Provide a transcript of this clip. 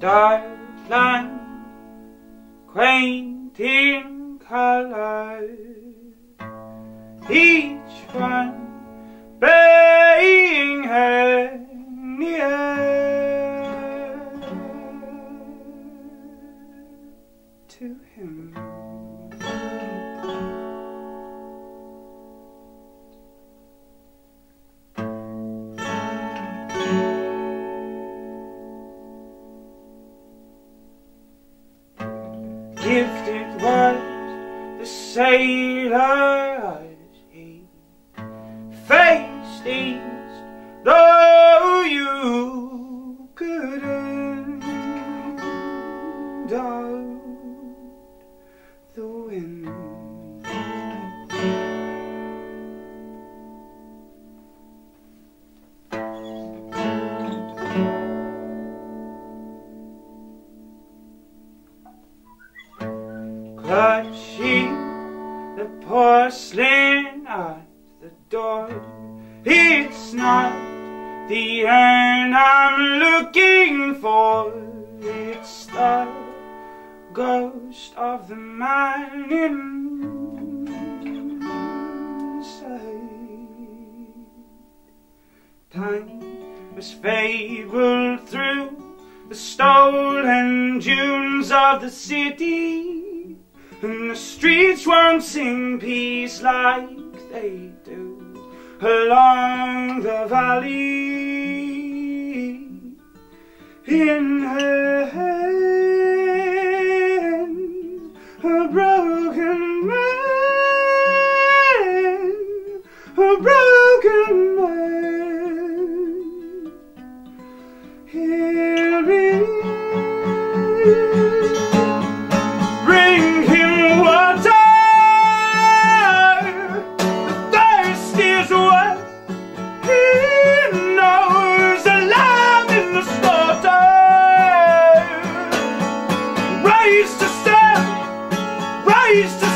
Starland, quaint in color, each one being her near to him. Gifted was the sailor as he faced east, though Clutching the porcelain at the door. It's not the urn I'm looking for. It's the ghost of the man inside. Time was fabled through the stolen dunes of the city. And the streets won't sing peace like they do along the valley. In her hand, a broken man, a broken man. Here it is. To